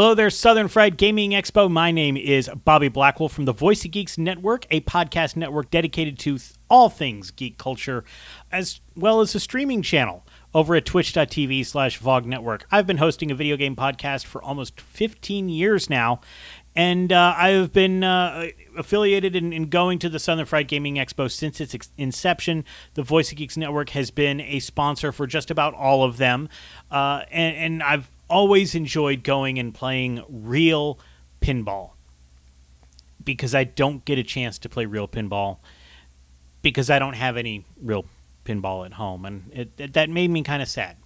Hello there, Southern Fried Gaming Expo. My name is Bobby Blackwolf from the Voice of Geeks Network, a podcast network dedicated to all things geek culture, as well as a streaming channel over at twitch.tv slash VOG Network. I've been hosting a video game podcast for almost 15 years now, and uh, I've been uh, affiliated in, in, going to the Southern Fried Gaming Expo since its inception. The Voice of Geeks Network has been a sponsor for just about all of them, uh, and, and I've always enjoyed going and playing real pinball because I don't get a chance to play real pinball because I don't have any real pinball at home, and it, it, that made me kind of sad.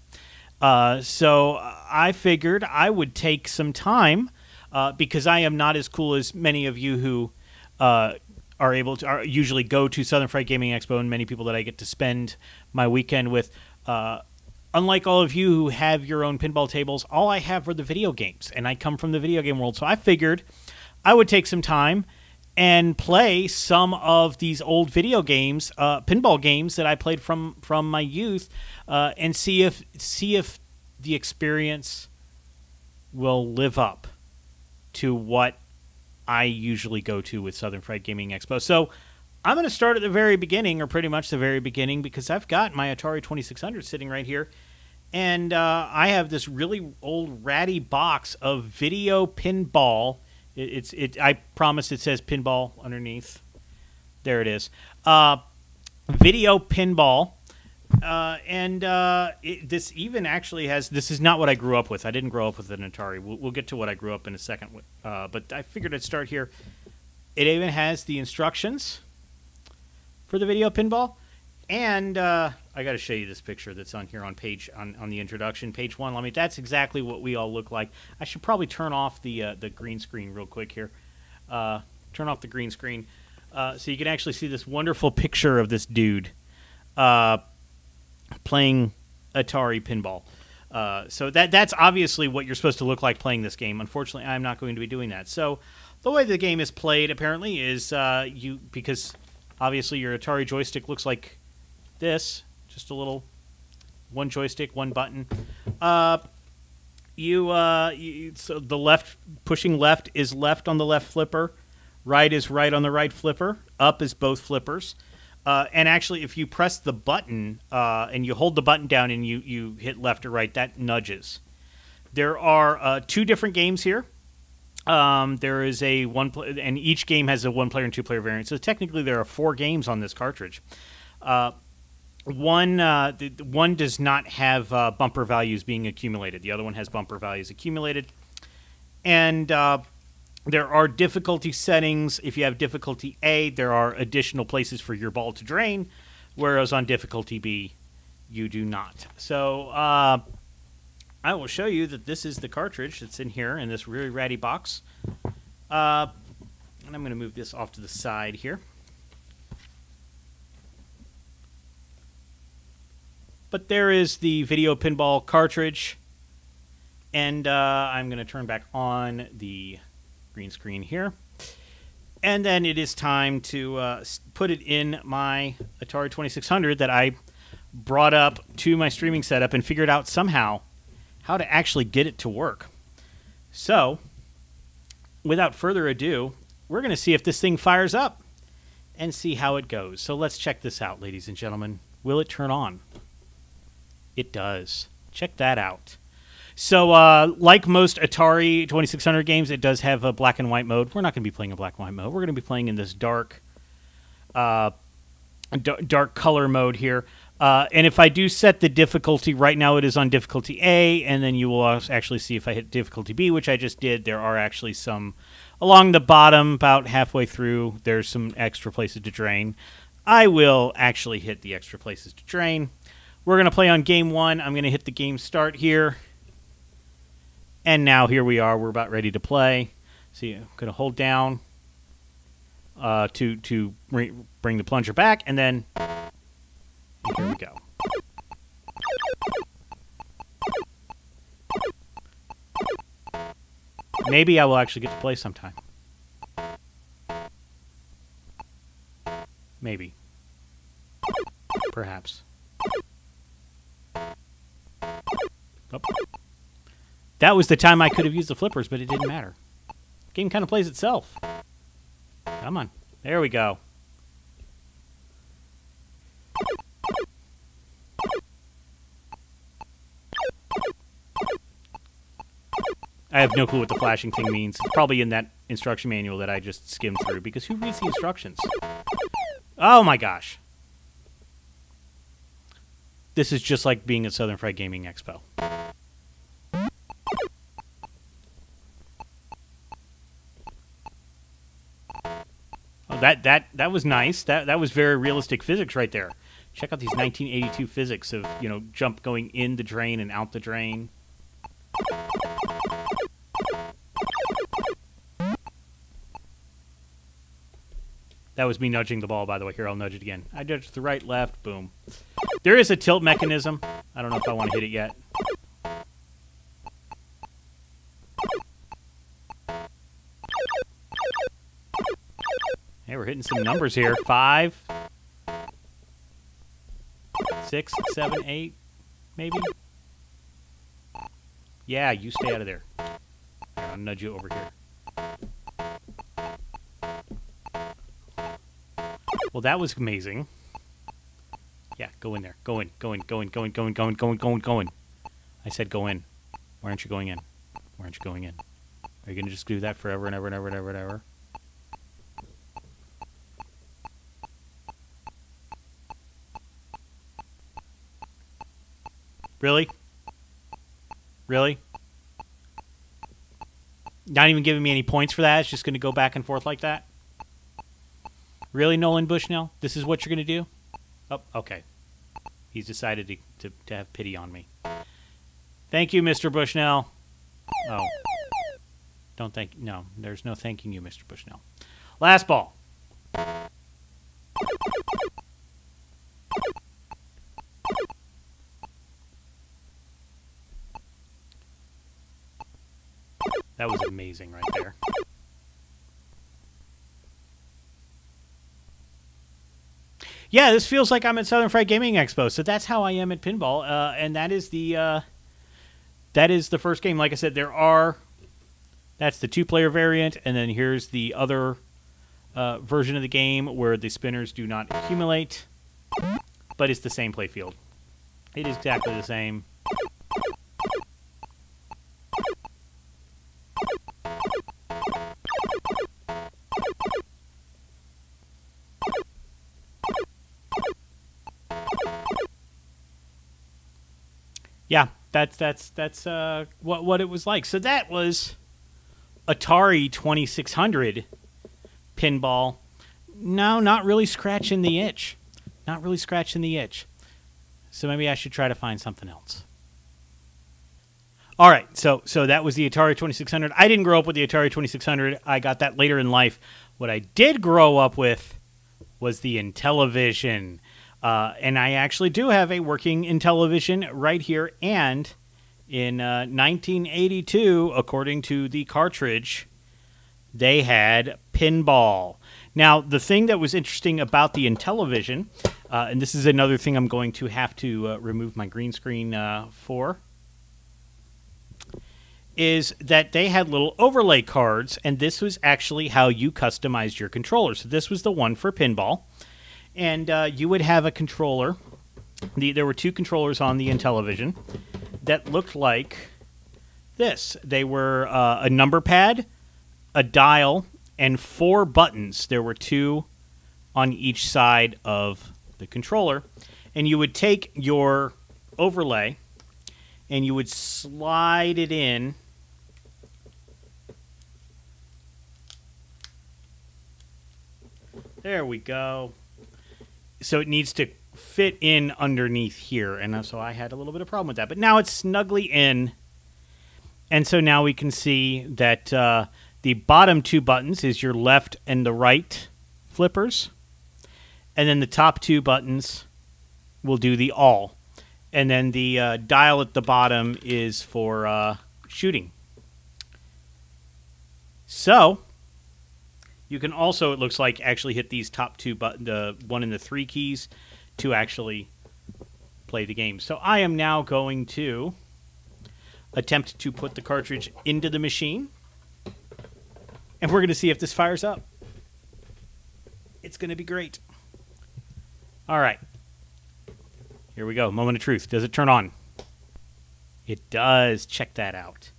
Uh, so I figured I would take some time uh, because I am not as cool as many of you who uh, are able to are usually go to Southern Fried Gaming Expo, and many people that I get to spend my weekend with uh, unlike all of you who have your own pinball tables, all I have are the video games, and I come from the video game world. So I figured I would take some time and play some of these old video games, uh, pinball games that I played from from my youth, uh, and see if see if the experience will live up to what I usually go to with Southern Fried Gaming Expo. So I'm going to start at the very beginning, or pretty much the very beginning, because I've got my Atari 2600 sitting right here. And uh, I have this really old ratty box of video pinball. It, it's it. I promise it says pinball underneath. There it is. Uh, video pinball. Uh, and uh, it, this even actually has. This is not what I grew up with. I didn't grow up with an Atari. We'll, we'll get to what I grew up in a second. Uh, but I figured I'd start here. It even has the instructions for the video pinball. And uh, I got to show you this picture that's on here on page on, on the introduction, page one. Let me. That's exactly what we all look like. I should probably turn off the uh, the green screen real quick here. Uh, turn off the green screen uh, so you can actually see this wonderful picture of this dude uh, playing Atari pinball. Uh, so that that's obviously what you're supposed to look like playing this game. Unfortunately, I'm not going to be doing that. So the way the game is played apparently is you because Obviously, your Atari joystick looks like this, just a little one joystick, one button. Uh, you, uh, you, so the left pushing left is left on the left flipper, right is right on the right flipper, up is both flippers. Uh, and actually, if you press the button uh, and you hold the button down and you, you hit left or right, that nudges. There are uh, two different games here. Um, there is a one, and each game has a one player and two player variant. So technically, there are four games on this cartridge. Uh, one uh, the, one does not have uh, bumper values being accumulated. The other one has bumper values accumulated, and uh, there are difficulty settings. If you have difficulty A, there are additional places for your ball to drain, whereas on difficulty B, you do not. So uh, I will show you that this is the cartridge that's in here in this really ratty box. Uh, and I'm going to move this off to the side here. But there is the video pinball cartridge. And uh, I'm going to turn back on the green screen here. And then it is time to uh, put it in my Atari 2600 that I brought up to my streaming setup and figured out somehow how to actually get it to work. So, without further ado, we're going to see if this thing fires up and see how it goes. So let's check this out, ladies and gentlemen. Will it turn on? It does. Check that out. So, uh, like most Atari 2600 games, it does have a black and white mode. We're not going to be playing a black and white mode. We're going to be playing in this dark, uh, dark color mode here. Uh, and if I do set the difficulty, right now it is on difficulty A, and then you will actually see if I hit difficulty B, which I just did, there are actually some along the bottom, about halfway through, there's some extra places to drain. I will actually hit the extra places to drain. We're going to play on game one. I'm going to hit the game start here. And now here we are. We're about ready to play. See, I'm going to hold down uh, to, to bring the plunger back, and then here we go. Maybe I will actually get to play sometime. Maybe. Perhaps. Oh. That was the time I could have used the flippers, but it didn't matter. Game kind of plays itself. Come on. There we go. Have no clue what the flashing thing means. It's probably in that instruction manual that I just skimmed through because who reads the instructions? Oh my gosh. This is just like being at Southern Fried Gaming Expo. Oh, that that that was nice. That that was very realistic physics right there. Check out these 1982 physics of you know jump going in the drain and out the drain. That was me nudging the ball, by the way. Here, I'll nudge it again. I nudge to the right, left, boom. There is a tilt mechanism. I don't know if I want to hit it yet. Hey, we're hitting some numbers here. Five, six, seven, eight, maybe? Yeah, you stay out of there. Here, I'll nudge you over here. Well, that was amazing. Yeah, go in there. Go in. Go in. Go in. Go in. Go in. Go in. Go in. Go in. Go in. I said go in. Why aren't you going in? Why aren't you going in? Are you going to just do that forever and ever and ever and ever and ever? Really? Really? Not even giving me any points for that. It's just going to go back and forth like that. Really, Nolan Bushnell? This is what you're going to do? Oh, okay. He's decided to, to, to have pity on me. Thank you, Mr. Bushnell. Oh. Don't thank... No, there's no thanking you, Mr. Bushnell. Last ball. That was amazing right there. Yeah, this feels like I'm at Southern Fried Gaming Expo. So that's how I am at pinball, uh, and that is the uh, that is the first game. Like I said, there are that's the two-player variant, and then here's the other uh, version of the game where the spinners do not accumulate, but it's the same playfield. It is exactly the same. Yeah, that's that's that's uh, what what it was like. So that was Atari Twenty Six Hundred pinball. No, not really scratching the itch. Not really scratching the itch. So maybe I should try to find something else. All right, so so that was the Atari 2600. I didn't grow up with the Atari 2600. I got that later in life. What I did grow up with was the Intellivision. Uh, and I actually do have a working Intellivision right here. And in uh, 1982, according to the cartridge, they had pinball. Now, the thing that was interesting about the Intellivision, uh, and this is another thing I'm going to have to uh, remove my green screen uh, for, is that they had little overlay cards, and this was actually how you customized your controller. So this was the one for pinball and uh, you would have a controller. The, there were two controllers on the Intellivision that looked like this. They were uh, a number pad, a dial, and four buttons. There were two on each side of the controller, and you would take your overlay and you would slide it in. There we go so it needs to fit in underneath here, and so I had a little bit of problem with that. But now it's snugly in, and so now we can see that uh, the bottom two buttons is your left and the right flippers, and then the top two buttons will do the all, and then the uh, dial at the bottom is for uh, shooting. So you can also, it looks like, actually hit these top two button, the one and the three keys, to actually play the game. So I am now going to attempt to put the cartridge into the machine. And we're going to see if this fires up. It's going to be great. All right. Here we go. Moment of truth. Does it turn on? It does. Check that out.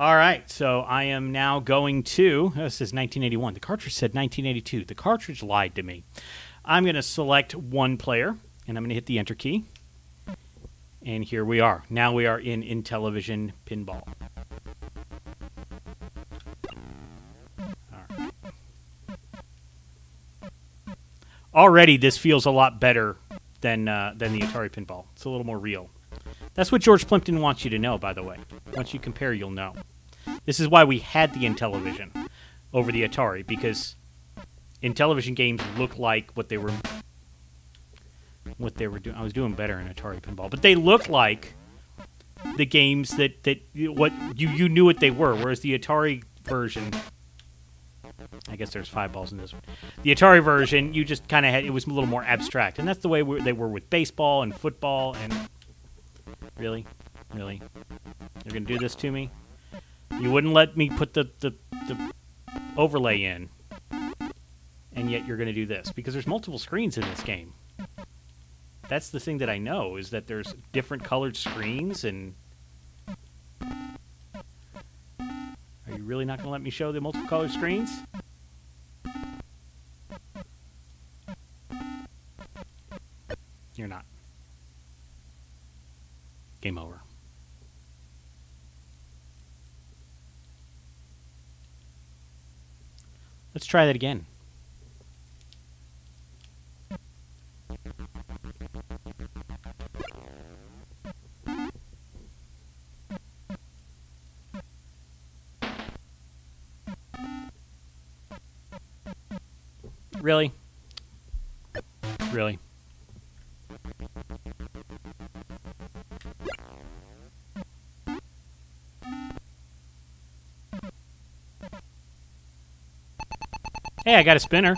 All right. So I am now going to. Oh, this is 1981. The cartridge said 1982. The cartridge lied to me. I'm going to select one player, and I'm going to hit the enter key. And here we are. Now we are in Intellivision Pinball. Already, this feels a lot better than uh, than the Atari Pinball. It's a little more real. That's what George Plimpton wants you to know, by the way. Once you compare, you'll know. This is why we had the Intellivision over the Atari, because Intellivision games look like what they were what they were doing. I was doing better in Atari Pinball, but they look like the games that that what you you knew what they were. Whereas the Atari version, I guess there's five balls in this one. The Atari version, you just kind of had it was a little more abstract, and that's the way we, they were with baseball and football. And really, really, they're gonna do this to me? You wouldn't let me put the the, the overlay in, and yet you're gonna do this because there's multiple screens in this game. That's the thing that I know is that there's different colored screens and. Are you really not going to let me show the multiple colored screens? You're not. Game over. Let's try that again. Really? Really? Hey, I got a spinner.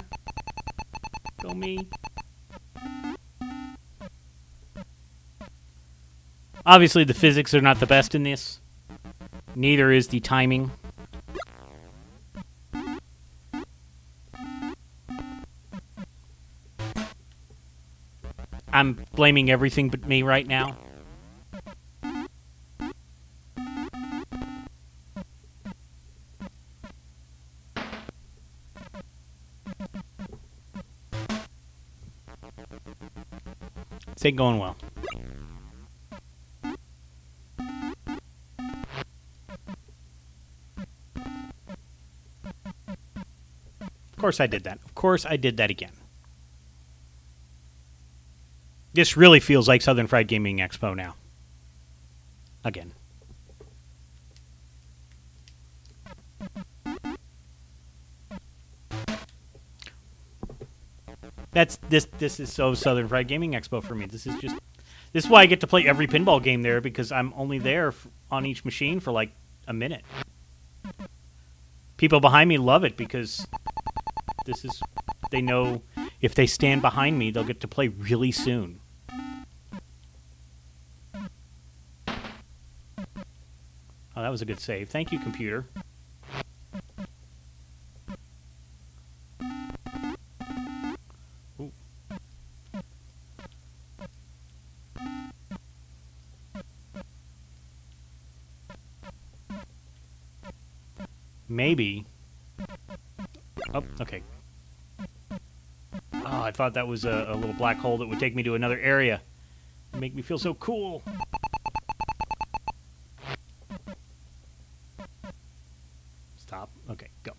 Go me. Obviously, the physics are not the best in this. Neither is the timing. I'm blaming everything but me right now. This ain't going well. Of course I did that. Of course I did that again. This really feels like Southern Fried Gaming Expo now. Again. That's this this is so Southern Fried Gaming Expo for me. This is just this is why I get to play every pinball game there because I'm only there on each machine for like a minute. People behind me love it because this is they know if they stand behind me, they'll get to play really soon. Oh, that was a good save. Thank you, computer. Maybe. Oh, okay. Oh, I thought that was a, a little black hole that would take me to another area. Make me feel so cool. Stop. Okay, go.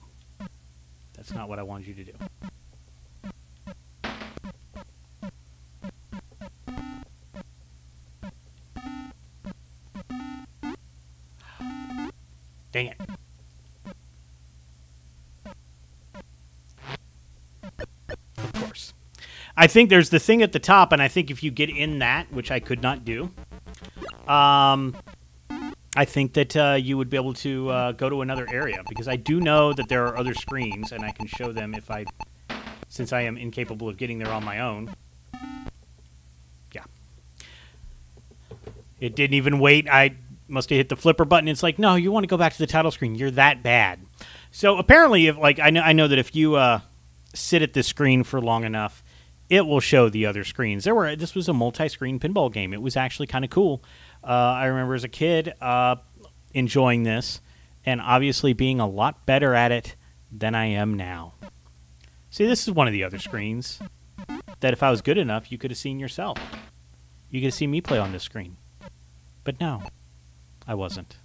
That's not what I wanted you to do. I think there's the thing at the top, and I think if you get in that, which I could not do, um, I think that uh, you would be able to uh, go to another area because I do know that there are other screens and I can show them if I, since I am incapable of getting there on my own. Yeah. It didn't even wait. I must have hit the flipper button. It's like, no, you want to go back to the title screen. You're that bad. So apparently, if like I know, I know that if you uh, sit at this screen for long enough, it will show the other screens. There were this was a multi-screen pinball game. It was actually kind of cool. Uh, I remember as a kid uh, enjoying this, and obviously being a lot better at it than I am now. See, this is one of the other screens that if I was good enough, you could have seen yourself. You could have seen me play on this screen. But no, I wasn't.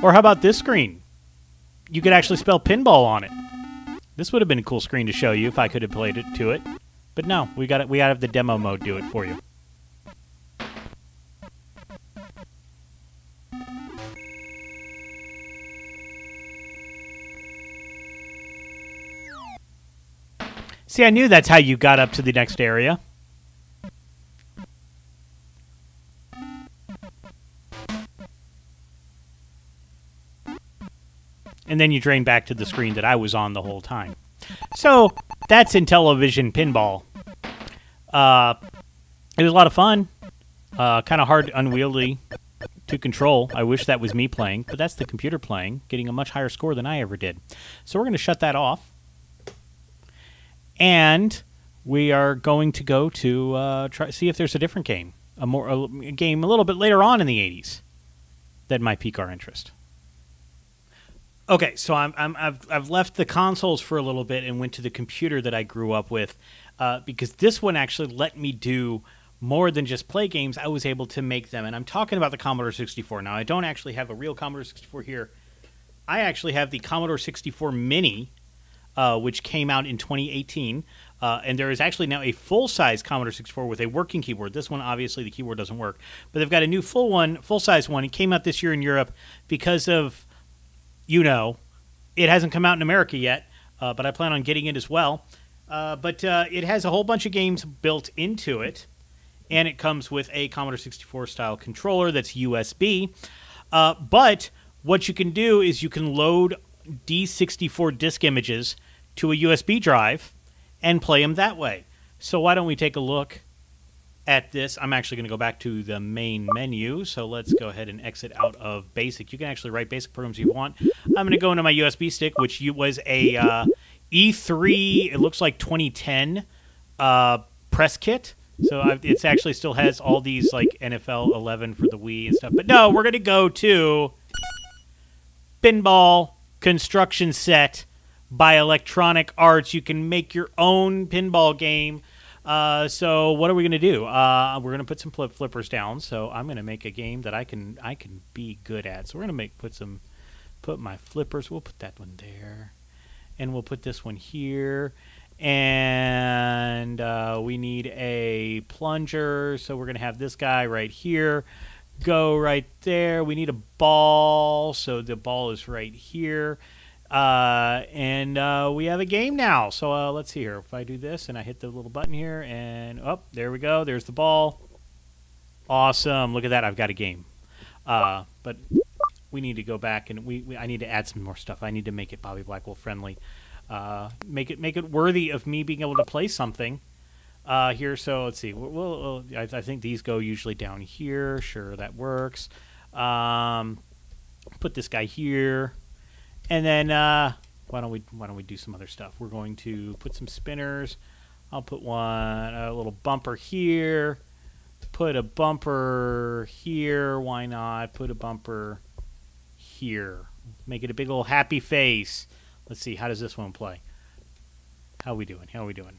Or how about this screen? You could actually spell pinball on it. This would have been a cool screen to show you if I could have played it to it. But no, we got it. We got to have the demo mode do it for you. See, I knew that's how you got up to the next area. And then you drain back to the screen that I was on the whole time. So, that's Intellivision Pinball. Uh, it was a lot of fun. Uh, kind of hard, unwieldy to control. I wish that was me playing, but that's the computer playing, getting a much higher score than I ever did. So we're going to shut that off and we are going to go to uh, try see if there's a different game, a more a, game a little bit later on in the '80s that might pique our interest. Okay, so I'm, I'm I've I've left the consoles for a little bit and went to the computer that I grew up with uh, because this one actually let me do more than just play games. I was able to make them, and I'm talking about the Commodore 64. Now I don't actually have a real Commodore 64 here. I actually have the Commodore 64 Mini uh, which came out in 2018. Uh, and there is actually now a full size Commodore 64 with a working keyboard. This one, obviously, the keyboard doesn't work, but they've got a new full one, full size one. It came out this year in Europe because of, you know, it hasn't come out in America yet, uh, but I plan on getting it as well. Uh, but uh, it has a whole bunch of games built into it, and it comes with a Commodore 64 style controller that's USB. Uh, but what you can do is you can load D64 disk images to a USB drive and play them that way. So why don't we take a look at this? I'm actually going to go back to the main menu. So let's go ahead and exit out of BASIC. You can actually write BASIC programs if you want. I'm going to go into my USB stick, which was a uh, E3, it looks like 2010 uh, press kit. So it actually still has all these like NFL 11 for the Wii and stuff. But no, we're going to go to pinball construction set by Electronic Arts. You can make your own pinball game. Uh, so what are we going to do? Uh, we're going to put some flip flippers down. So I'm going to make a game that I can I can be good at. So we're going to make put some put my flippers. We'll put that one there, and we'll put this one here. And uh, we need a plunger, so we're going to have this guy right here go right there. We need a ball, so the ball is right here. Uh, and uh, we have a game now. So uh, let's see here. If I do this and I hit the little button here, and oh, there we go. There's the ball. Awesome. Look at that. I've got a game. Uh, but we need to go back and we, we, I need to add some more stuff. I need to make it Bobby Blackwolf friendly. Uh, make it make it worthy of me being able to play something uh, here. So let's see. We'll, we'll I, I, think these go usually down here. Sure, that works. Um, put this guy here. And then uh, why don't we why don't we do some other stuff? We're going to put some spinners. I'll put one a little bumper here. Put a bumper here. Why not? Put a bumper here. Make it a big old happy face. Let's see. How does this one play? How are we doing? How are we doing?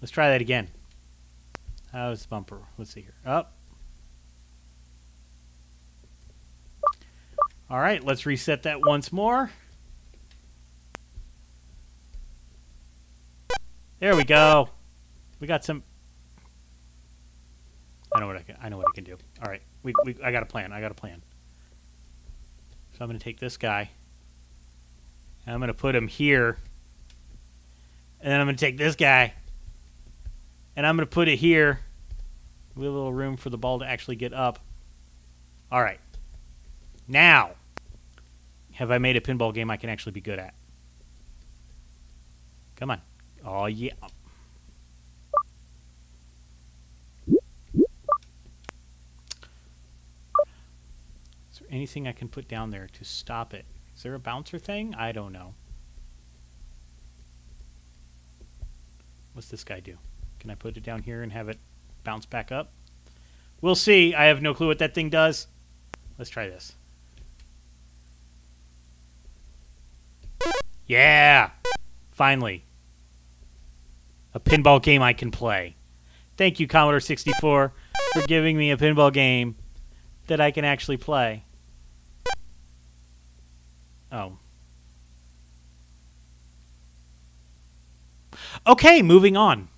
Let's try that again. How's bumper? Let's see here. Up. All right, let's reset that once more. There we go. We got some. I know what I can. I know what I can do. All right, we, we I got a plan. I got a plan. So I'm going to take this guy. And I'm going to put him here. And then I'm going to take this guy and I'm going to put it here. We have a little room for the ball to actually get up. All right. Now, have I made a pinball game I can actually be good at? Come on. Oh, yeah. Is there anything I can put down there to stop it? Is there a bouncer thing? I don't know. What's this guy do? Can I put it down here and have it bounce back up? We'll see. I have no clue what that thing does. Let's try this. Yeah! Finally. A pinball game I can play. Thank you, Commodore 64, for giving me a pinball game that I can actually play. Oh. Okay, moving on.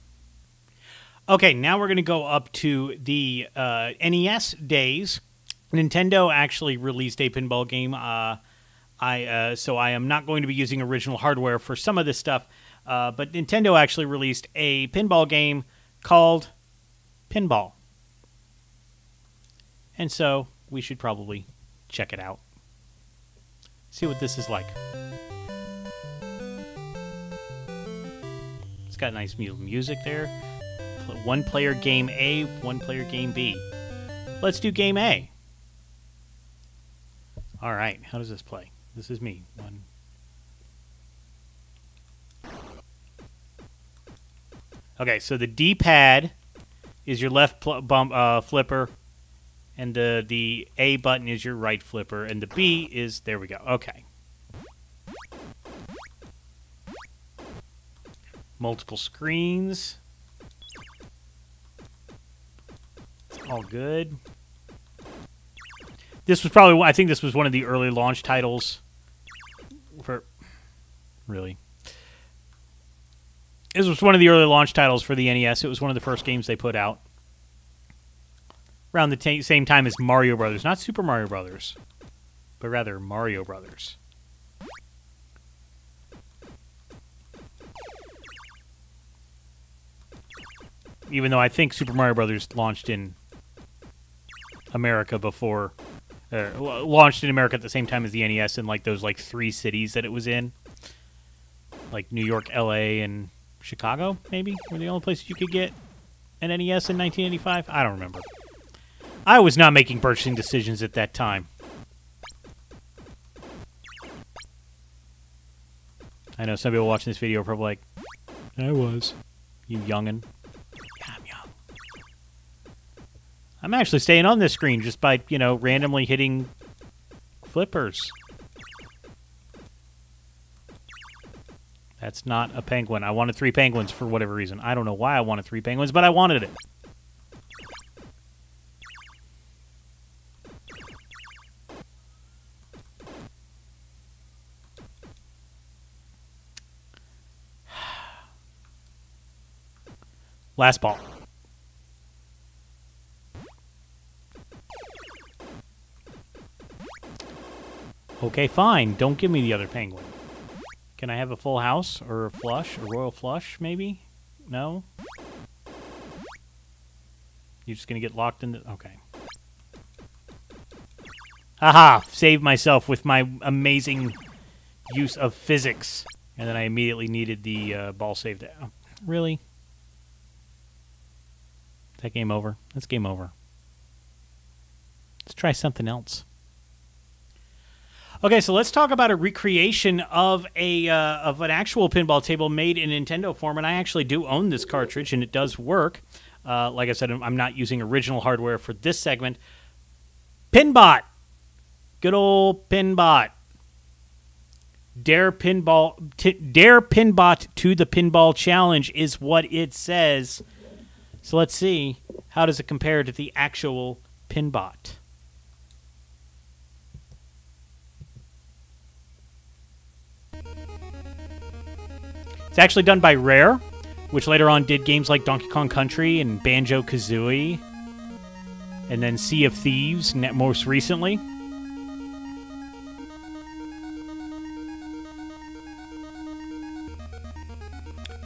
Okay, now we're going to go up to the uh, NES days. Nintendo actually released a pinball game. Uh, I uh, so I am not going to be using original hardware for some of this stuff, uh, but Nintendo actually released a pinball game called Pinball, and so we should probably check it out. See what this is like. It's got nice music there. One player game A, one player game B. Let's do game A. All right, how does this play? This is me. One. Okay, so the D-pad is your left bump, uh, flipper, and the the A button is your right flipper, and the B is there we go. Okay. Multiple screens. All good. This was probably I think this was one of the early launch titles for really. This was one of the early launch titles for the NES. It was one of the first games they put out around the same time as Mario Brothers, not Super Mario Brothers, but rather Mario Brothers. Even though I think Super Mario Brothers launched in America before uh, launched in America at the same time as the NES in like those like three cities that it was in, like New York, L.A., and Chicago. Maybe were the only places you could get an NES in 1985. I don't remember. I was not making purchasing decisions at that time. I know some people watching this video are probably like, I was. You youngin'. I'm actually staying on this screen just by, you know, randomly hitting flippers. That's not a penguin. I wanted three penguins for whatever reason. I don't know why I wanted three penguins, but I wanted it. Last ball. Okay, fine. Don't give me the other penguin. Can I have a full house or a flush, a royal flush, maybe? No? You're just gonna get locked into... Okay. Haha! Saved myself with my amazing use of physics. And then I immediately needed the uh, ball saved. Oh, really? Is that game over? That's game over. Let's try something else. Okay, so let's talk about a recreation of a uh, of an actual pinball table made in Nintendo form, and I actually do own this cartridge, and it does work. Uh, like I said, I'm not using original hardware for this segment. Pinbot, good old Pinbot. Dare pinball, t- dare Pinbot to the pinball challenge is what it says. So let's see how does it compare to the actual Pinbot. It's actually done by Rare, which later on did games like Donkey Kong Country and Banjo Kazooie, and then Sea of Thieves most recently.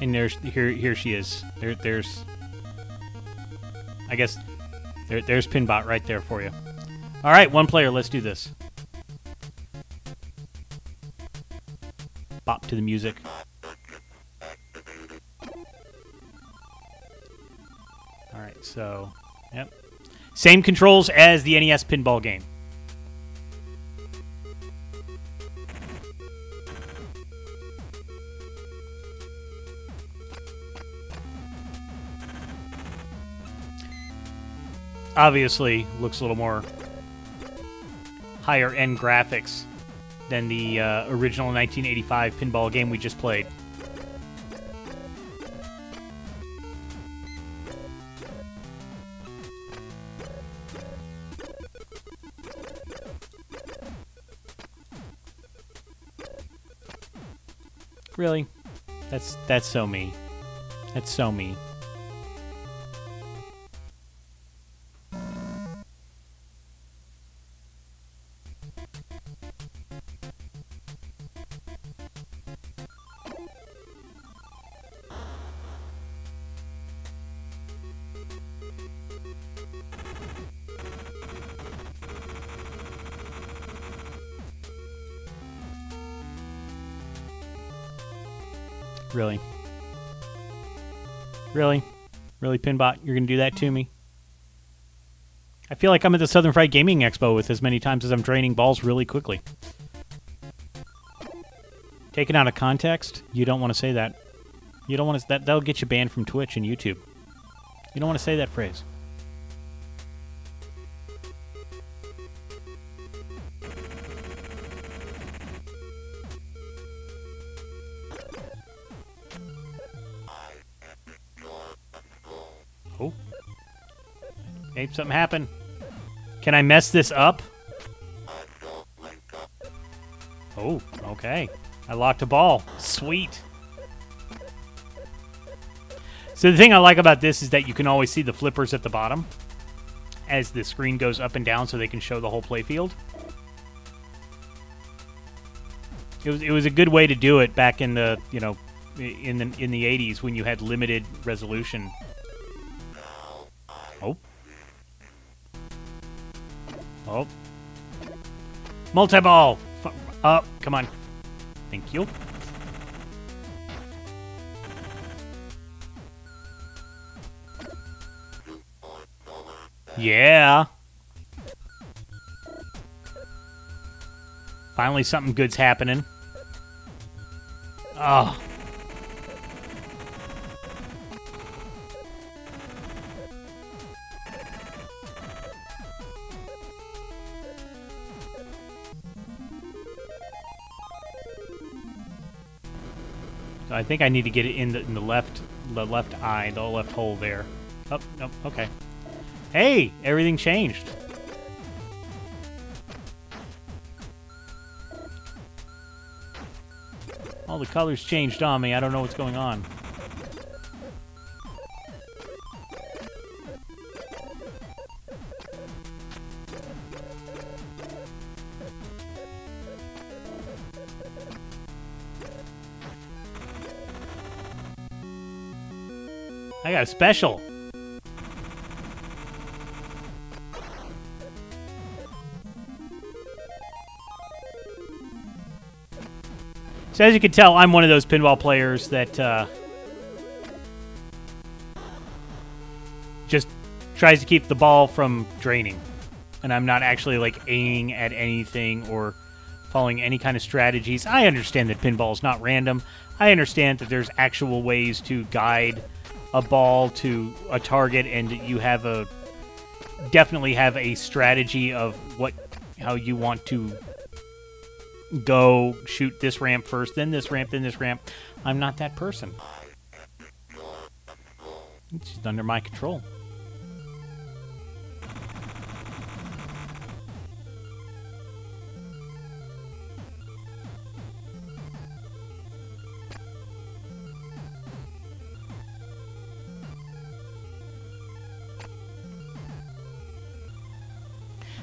And there's here here she is. There there's I guess there, there's Pinbot right there for you. All right, one player. Let's do this. Bop to the music. So, yep. Same controls as the NES pinball game. Obviously, looks a little more higher end graphics than the uh, original 1985 pinball game we just played. Really? That's that's so me. That's so me. Really? Really? Really, Pinbot? You're going to do that to me? I feel like I'm at the Southern Fried Gaming Expo with as many times as I'm draining balls really quickly. Taken out of context, you don't want to say that. You don't want to. That that'll get you banned from Twitch and YouTube. You don't want to say that phrase. Something happened. Can I mess this up? Oh, okay. I locked a ball. Sweet. So the thing I like about this is that you can always see the flippers at the bottom as the screen goes up and down so they can show the whole playfield. It was it was a good way to do it back in the, you know, in the in the 80s when you had limited resolution. Oh. Oh. Multi-ball. Up. Uh, come on. Thank you. Yeah. Finally, something good's happening. Oh. I think I need to get it in the, in the left the left eye, the left hole there. Oh, no, okay. Hey, everything changed. All the colors changed on me. I don't know what's going on. Special. So as you can tell, I'm one of those pinball players that uh, just tries to keep the ball from draining, and I'm not actually like aiming at anything or following any kind of strategies. I understand that pinball is not random. I understand that there's actual ways to guide a ball to a target, and you have a definitely have a strategy of what how you want to go shoot this ramp first, then this ramp, then this ramp. I'm not that person. It's just under my control.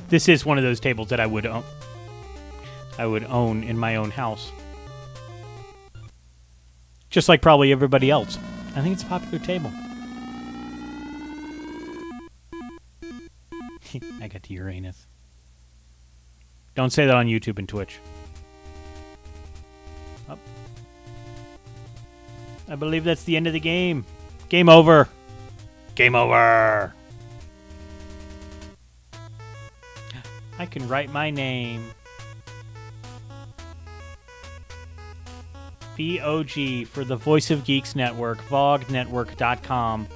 This is one of those tables that I would own. I would own in my own house. Just like probably everybody else. I think it's a popular table. I got to Uranus. Don't say that on YouTube and Twitch. Oh. I believe that's the end of the game. Game over. Game over. I can write my name. VOG for the Voice of Geeks Network, vognetwork.com.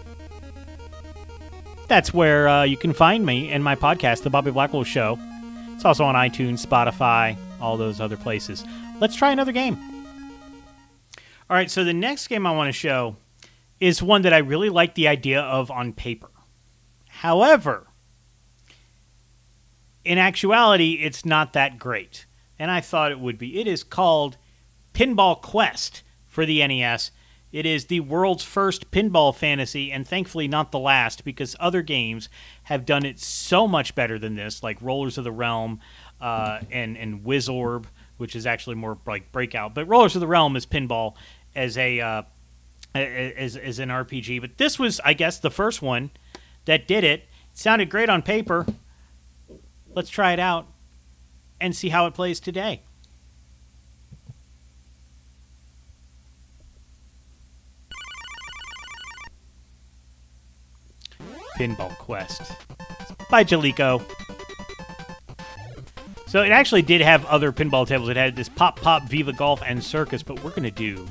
That's where uh, you can find me and my podcast, The Bobby Blackwolf Show. It's also on iTunes, Spotify, all those other places. Let's try another game. All right, so the next game I want to show is one that I really like the idea of on paper. However, in actuality, it's not that great. And I thought it would be. It is called Pinball Quest for the NES. It is the world's first pinball fantasy, and thankfully not the last, because other games have done it so much better than this, like Rollers of the Realm uh, and and Wizorb, which is actually more like Breakout. But Rollers of the Realm is pinball as a uh, as as an RPG. But this was, I guess, the first one that did it. It sounded great on paper. Let's try it out and see how it plays today. Pinball Quest by Jaleco. So it actually did have other pinball tables. It had this Pop Pop, Viva Golf, and Circus, but we're going to do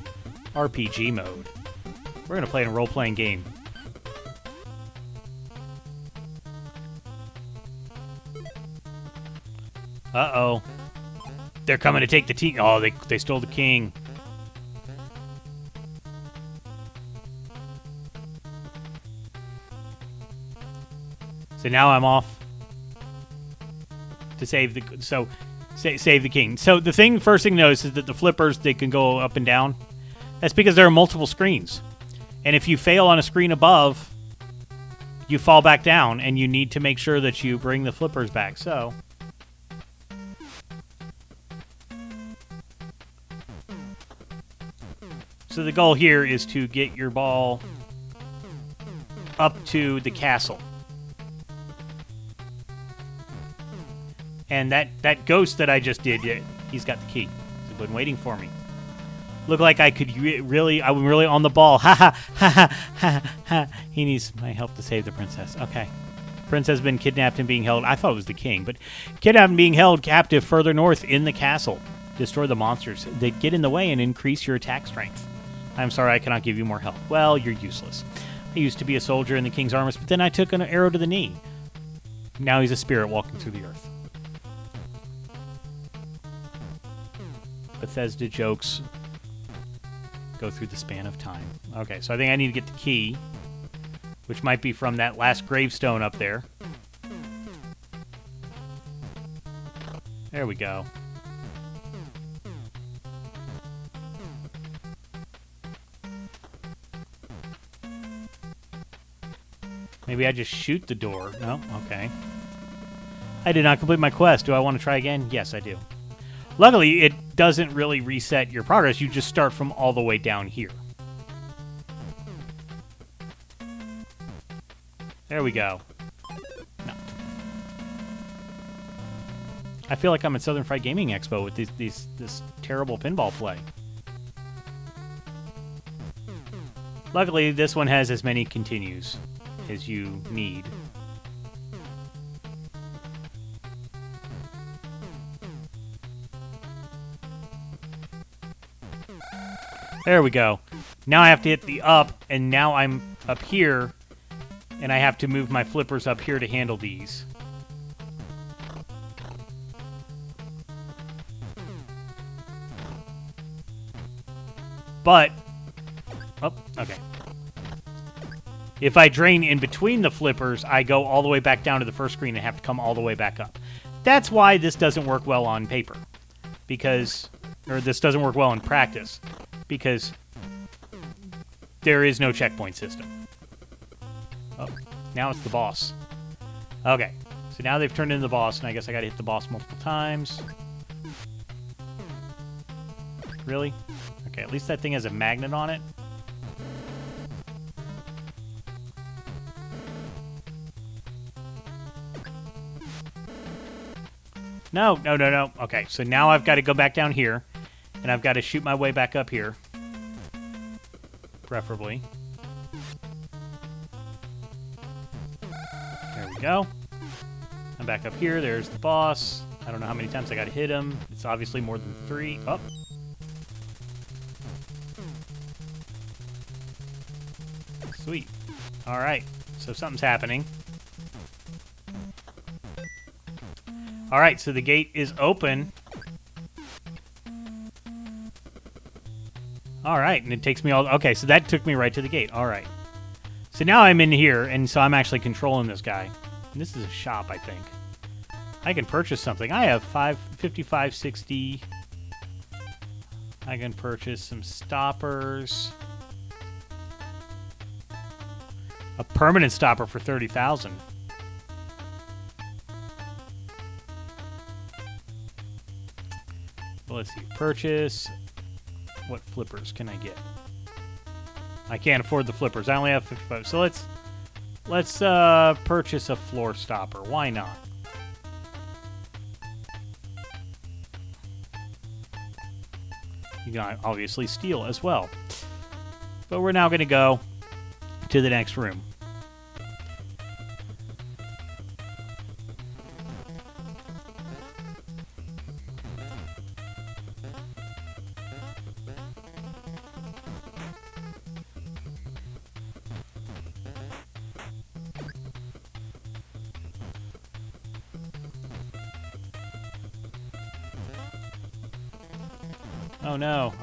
RPG mode. We're going to play in a role playing game. Uh oh. They're coming to take the team. Oh, they, they stole the king. So now I'm off to save the so sa- save the king. So the thing first thing notice is that the flippers they can go up and down. That's because there are multiple screens, and if you fail on a screen above, you fall back down, and you need to make sure that you bring the flippers back. So. So the goal here is to get your ball up to the castle. And that, that ghost that I just did, he's got the key. He's been waiting for me. Look like I could re- really, I'm really on the ball. Ha ha ha ha ha. He needs my help to save the princess. Okay. Princess has been kidnapped and being held. I thought it was the king, but kidnapped and being held captive further north in the castle. Destroy the monsters that get in the way and increase your attack strength. I'm sorry I cannot give you more help. Well, you're useless. I used to be a soldier in the king's armies, but then I took an arrow to the knee. Now he's a spirit walking through the earth. Bethesda jokes go through the span of time. Okay, so I think I need to get the key, which might be from that last gravestone up there. There we go. Maybe I just shoot the door. No? Okay. I did not complete my quest. Do I want to try again? Yes, I do. Luckily, it doesn't really reset your progress. You just start from all the way down here. There we go. No. I feel like I'm at Southern Fried Gaming Expo with these, these this terrible pinball play. Luckily, this one has as many continues as you need. There we go. Now I have to hit the up, and now I'm up here, and I have to move my flippers up here to handle these. But, oh, okay. If I drain in between the flippers, I go all the way back down to the first screen and have to come all the way back up. That's why this doesn't work well on paper. Because, or this doesn't work well in practice. Because there is no checkpoint system. Oh, now it's the boss. Okay, so now they've turned into the boss, and I guess I gotta hit the boss multiple times. Really? Okay, at least that thing has a magnet on it. No, no, no, no. Okay, so now I've got to go back down here, and I've got to shoot my way back up here. Preferably. There we go. I'm back up here. There's the boss. I don't know how many times I got to hit him. It's obviously more than three. Up. Oh. Sweet. All right. So something's happening. All right, so the gate is open. All right, and it takes me all... Okay, so that took me right to the gate. All right. So now I'm in here, and so I'm actually controlling this guy. And this is a shop, I think. I can purchase something. I have 5, 55, 60. I can purchase some stoppers. A permanent stopper for 30,000. Let's see. Purchase. What flippers can I get? I can't afford the flippers. I only have 55. So let's let's uh, purchase a floor stopper. Why not? You can obviously steal as well. But we're now going to go to the next room.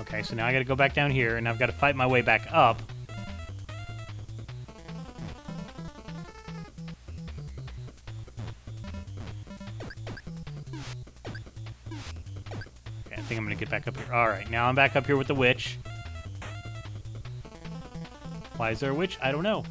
Okay, so now I gotta go back down here, and I've gotta fight my way back up. Okay, I think I'm gonna get back up here. Alright, now I'm back up here with the witch. Why is there a witch? I don't know.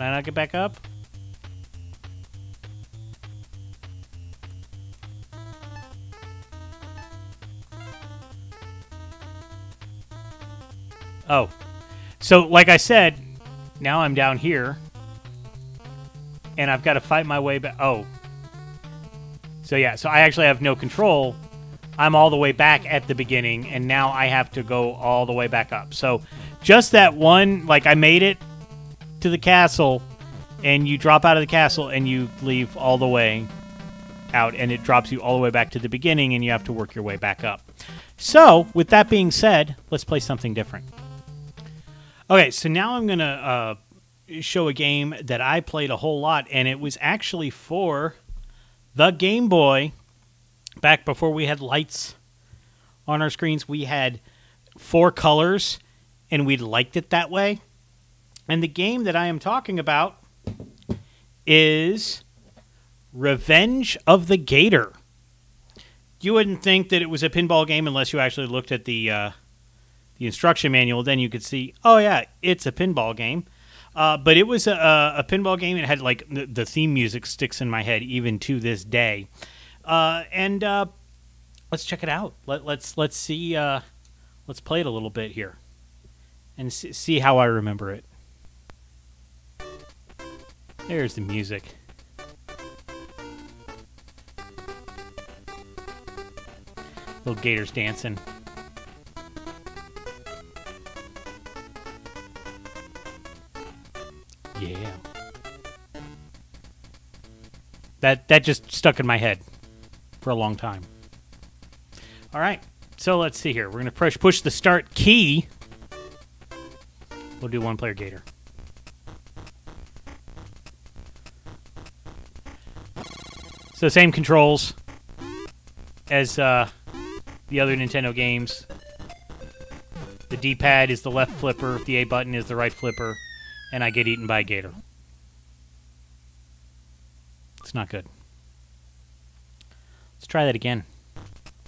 Can I not get back up? Oh. So, like I said, now I'm down here. And I've got to fight my way back. Oh. So, yeah. So, I actually have no control. I'm all the way back at the beginning. And now I have to go all the way back up. So, just that one, like, I made it to the castle and you drop out of the castle and you leave all the way out and it drops you all the way back to the beginning and you have to work your way back up. So, with that being said, let's play something different. Okay, so now I'm going to uh, show a game that I played a whole lot and it was actually for the Game Boy. Back before we had lights on our screens, we had four colors and we liked it that way. And the game that I am talking about is Revenge of the Gator. You wouldn't think that it was a pinball game unless you actually looked at the uh, the instruction manual. Then you could see, oh yeah, it's a pinball game. Uh, but it was a, a, pinball game. It had like the, the, theme music sticks in my head even to this day. Uh, and uh, let's check it out. Let, let's, let's see. Uh, let's play it a little bit here and see how I remember it. There's the music. Little gators dancing. Yeah. That that just stuck in my head for a long time. All right. So let's see here. We're going to push push the start key. We'll do one player gator. So same controls as uh, the other Nintendo games. The D-pad is the left flipper, the A button is the right flipper, and I get eaten by a gator. It's not good. Let's try that again.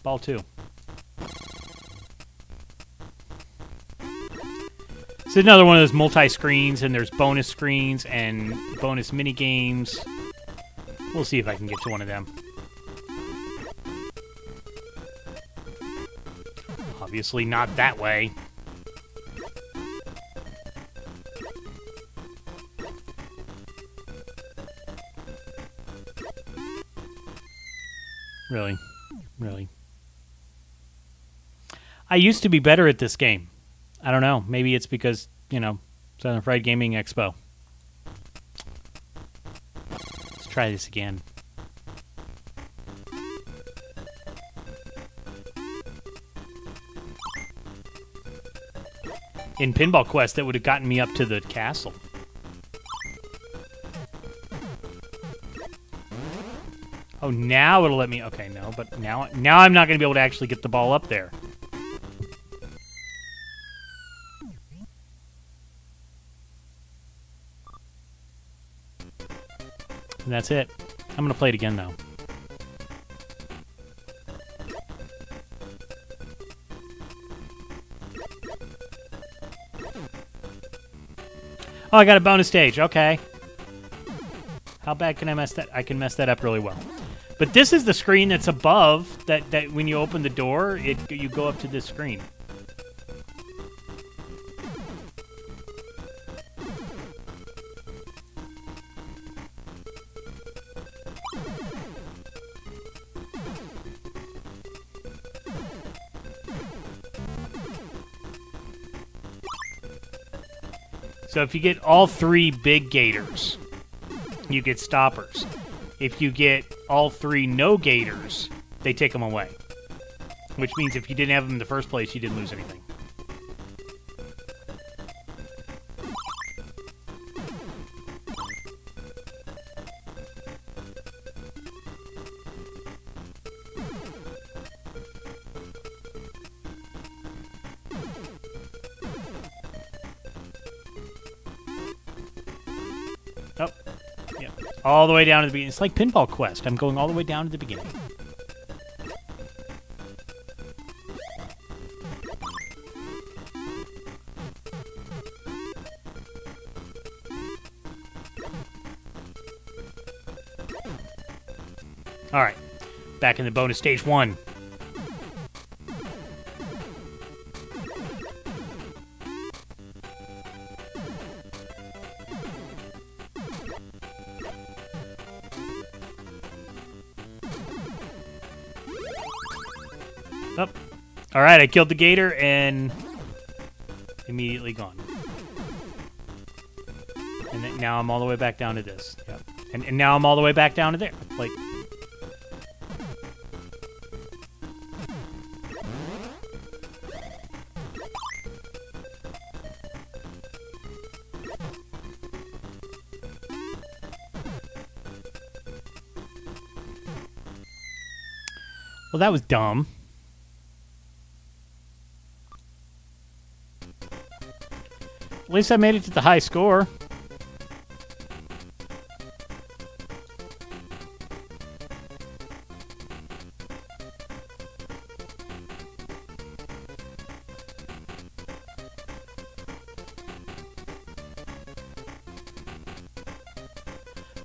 Ball two. It's another one of those multi-screens, and there's bonus screens and bonus mini games. We'll see if I can get to one of them. Obviously not that way. Really? Really? I used to be better at this game. I don't know. Maybe it's because, you know, Southern Fried Gaming Expo. Try this again. In Pinball Quest, that would have gotten me up to the castle. Oh, now it'll let me. Okay, no, but now now I'm not going to be able to actually get the ball up there. And that's it. I'm going to play it again, though. Oh, I got a bonus stage. Okay. How bad can I mess that? I can mess that up really well. But this is the screen that's above that, that when you open the door, it you go up to this screen. So if you get all three big gators, you get stoppers. If you get all three no gators, they take them away. Which means if you didn't have them in the first place, you didn't lose anything. All the way down to the beginning. It's like Pinball Quest. I'm going all the way down to the beginning. All right. Back in the bonus stage one. I killed the gator and immediately gone. And now I'm all the way back down to this. Yep. And, and now I'm all the way back down to there. Like, well, that was dumb. At least I made it to the high score.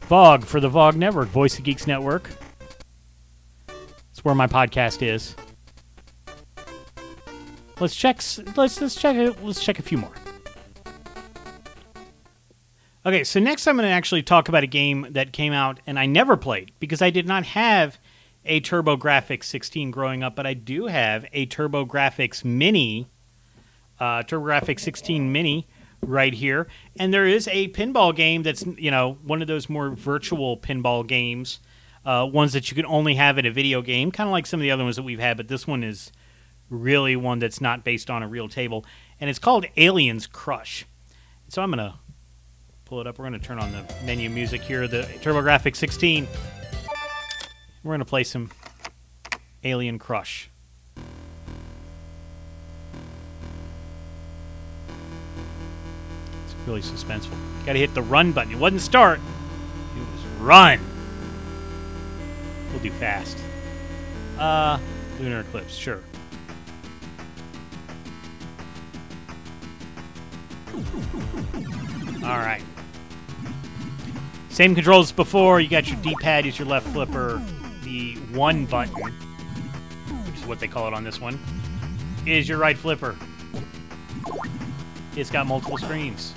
VOG for the VOG Network, Voice of Geeks Network. It's where my podcast is. Let's check. Let's let's check. Let's check a few more. Okay, so next I'm going to actually talk about a game that came out and I never played because I did not have a TurboGrafx 16 growing up, but I do have a TurboGrafx Mini, uh, TurboGrafx 16 Mini right here, and there is a pinball game that's you know one of those more virtual pinball games, uh, ones that you can only have in a video game, kind of like some of the other ones that we've had, but this one is really one that's not based on a real table, and it's called Aliens Crush. So I'm gonna pull it up. We're going to turn on the menu music here, the TurboGrafx 16. We're going to play some Alien Crush. It's really suspenseful. Got to hit the run button. It wasn't start. It was run. We'll do fast. Uh, lunar eclipse, sure. All right. Same controls as before. You got your D-pad, use your left flipper, the one button, which is what they call it on this one, is your right flipper. It's got multiple screens,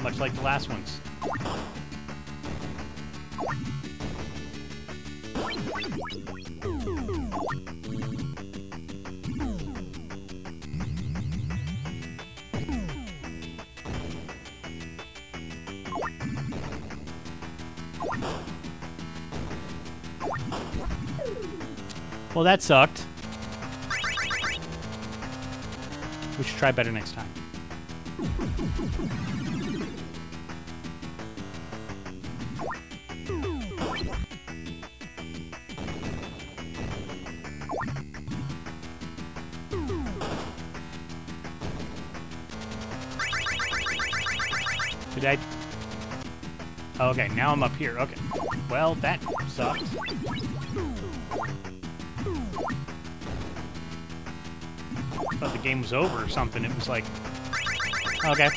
much like the last ones. Well, that sucked. We should try better next time. Did I... Okay, now I'm up here. Okay. Well, that sucks. Thought the game was over or something. It was like, okay.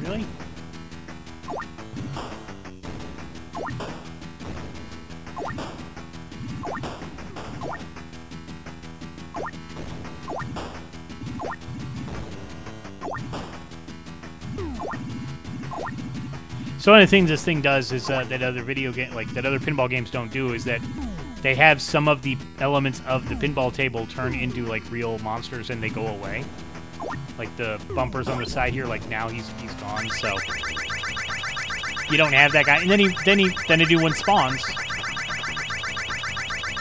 Really? So one of the things this thing does is uh, that other video game, like that other pinball games don't do, is that they have some of the elements of the pinball table turn into like real monsters and they go away. Like the bumpers on the side here, like now he's he's gone, so you don't have that guy. And then he then he then a new one spawns.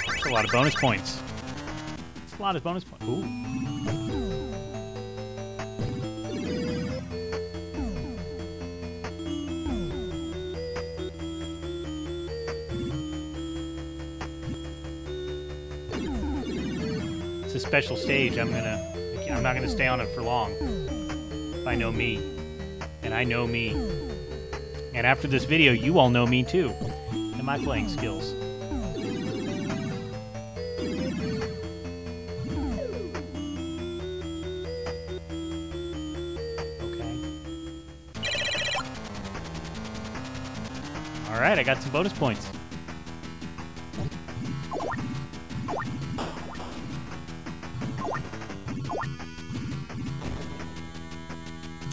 It's a lot of bonus points. It's a lot of bonus points. Ooh. Special stage. I'm gonna I'm not gonna stay on it for long. If I know me. And I know me. And after this video, you all know me too. And my playing skills. Okay. Alright, I got some bonus points.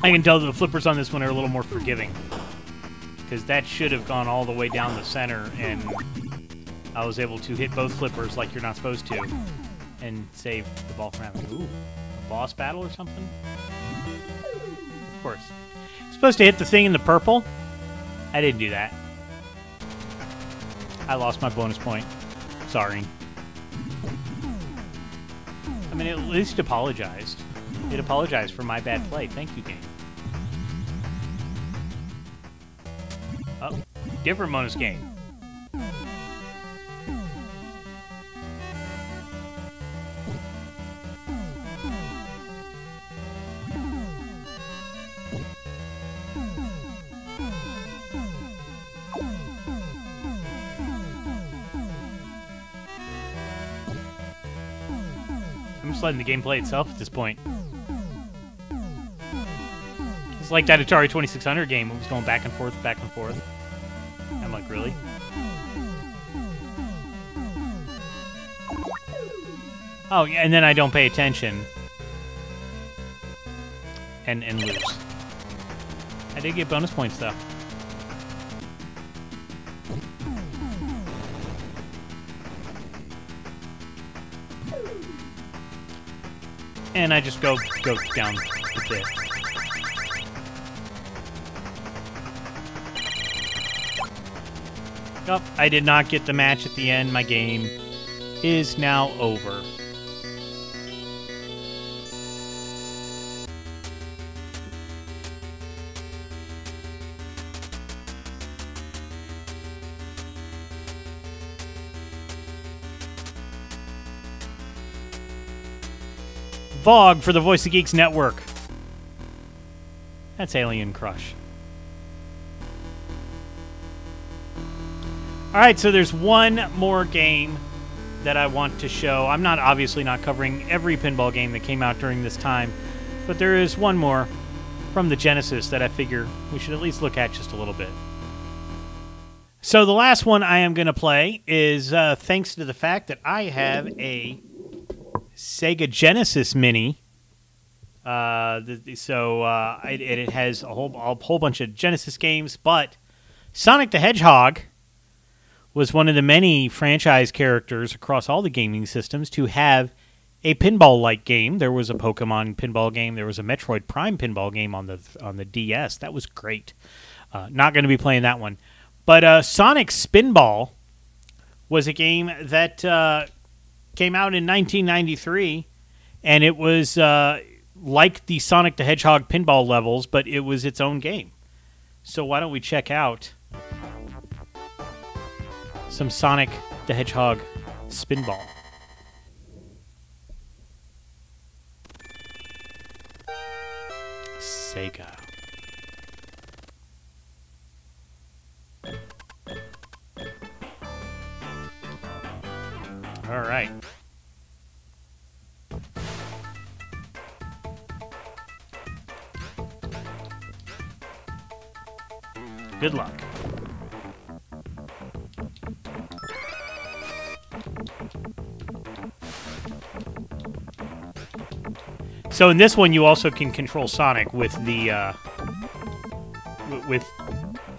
I can tell the flippers on this one are a little more forgiving. Because that should have gone all the way down the center, and I was able to hit both flippers like you're not supposed to, and save the ball from happening. Ooh, a boss battle or something? Of course. Supposed to hit the thing in the purple? I didn't do that. I lost my bonus point. Sorry. I mean, at least apologized. It apologized for my bad play. Thank you, game. Different bonus game. I'm just letting the game play itself at this point. It's like that Atari 2600 game. It was going back and forth, back and forth. Really? Oh, yeah, and then I don't pay attention. And, and lose. I did get bonus points, though. And I just go go down the pit. Nope, I did not get the match at the end. My game is now over. VOG for the Voice of Geeks Network. That's Alien Crush. All right, so there's one more game that I want to show. I'm not obviously not covering every pinball game that came out during this time, but there is one more from the Genesis that I figure we should at least look at just a little bit. So the last one I am going to play is uh, thanks to the fact that I have a Sega Genesis Mini. Uh, the, so uh, it, it has a whole a whole bunch of Genesis games, but Sonic the Hedgehog was one of the many franchise characters across all the gaming systems to have a pinball-like game. There was a Pokemon pinball game. There was a Metroid Prime pinball game on the on the DS. That was great. Uh, not going to be playing that one, but uh, Sonic Spinball was a game that uh, came out in 1993, and it was uh, like the Sonic the Hedgehog pinball levels, but it was its own game. So why don't we check out some Sonic the Hedgehog Spinball? Sega. All right. Good luck. So in this one, you also can control Sonic with the uh, with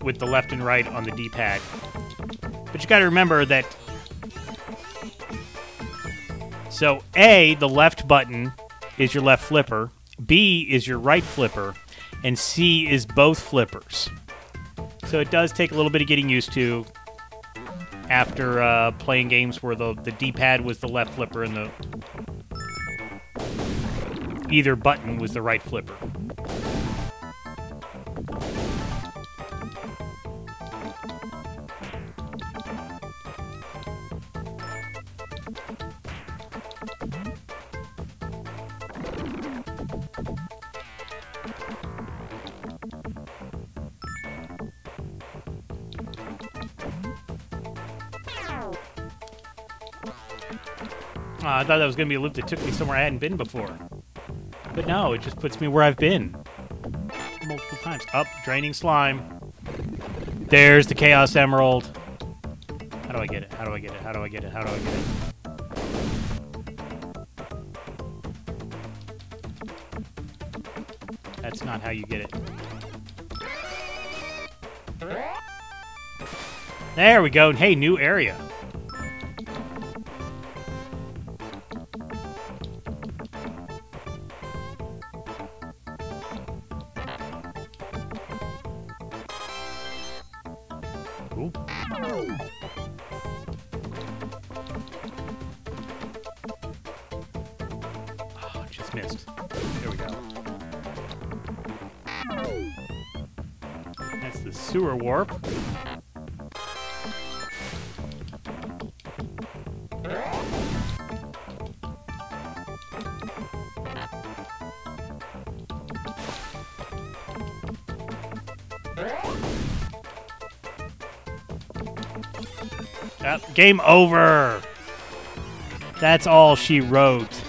with the left and right on the D-pad. But you got to remember that. So A, the left button, is your left flipper. B is your right flipper, and C is both flippers. So it does take a little bit of getting used to after uh, playing games where the the D-pad was the left flipper and the either button was the right flipper. Uh, I thought that was going to be a loop that took me somewhere I hadn't been before. But no, it just puts me where I've been. Multiple times. Up, draining slime. There's the Chaos Emerald. How do I get it? How do I get it? How do I get it? How do I get it? That's not how you get it. There we go. Hey, new area. Oh, just missed. There we go. That's the sewer warp. Game over. That's all she wrote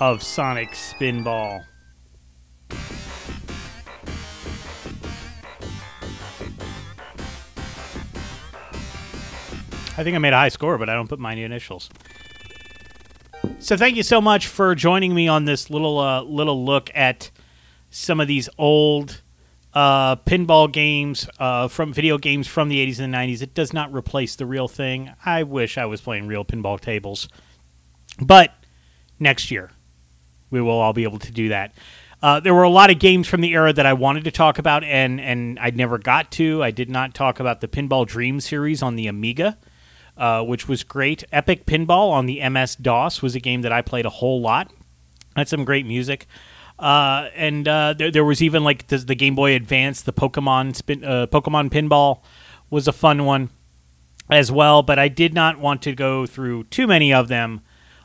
of Sonic Spinball. I think I made a high score, but I don't put my initials. So thank you so much for joining me on this little uh, little look at some of these old uh, pinball games uh, from video games from the 80s and the 90s. It does not replace the real thing. I wish I was playing real pinball tables. But next year, we will all be able to do that. Uh, there were a lot of games from the era that I wanted to talk about, and, and I never got to. I did not talk about the Pinball Dream series on the Amiga, uh, which was great. Epic Pinball on the MS DOS was a game that I played a whole lot. Had some great music. Uh, and uh, there, there was even like the, the, Game Boy Advance, the Pokemon spin, uh, Pokemon Pinball was a fun one as well. But I did not want to go through too many of them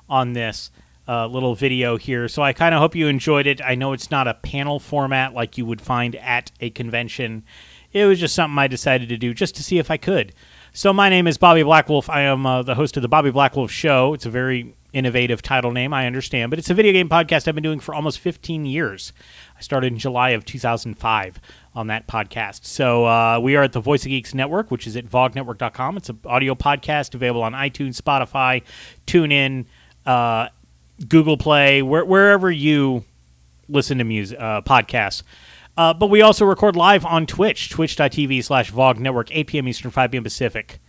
on this uh, little video here. So I kind of hope you enjoyed it. I know it's not a panel format like you would find at a convention. It was just something I decided to do just to see if I could. So my name is Bobby Blackwolf. I am uh, the host of the Bobby Blackwolf Show. It's a very innovative title name, I understand, but it's a video game podcast I've been doing for almost 15 years. I started in July of 2005 on that podcast. So uh, we are at the Voice of Geeks Network, which is at vognetwork.com. It's an audio podcast available on iTunes, Spotify, TuneIn, uh, Google Play, where, wherever you listen to music uh, podcasts. Uh, but we also record live on Twitch, twitch.tv slash VOG Network, 8 p.m. Eastern, 5 p.m. Pacific,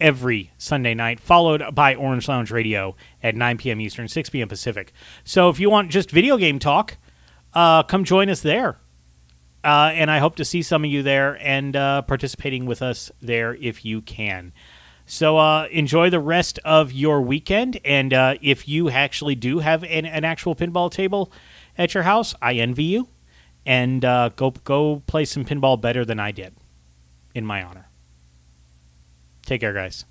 every Sunday night, followed by Orange Lounge Radio at 9 p.m. Eastern, 6 p.m. Pacific. So if you want just video game talk, uh, come join us there. Uh, and I hope to see some of you there and uh, participating with us there if you can. So uh, enjoy the rest of your weekend. And uh, if you actually do have an, an, actual pinball table at your house, I envy you. And uh, go go play some pinball better than I did, in my honor. Take care, guys.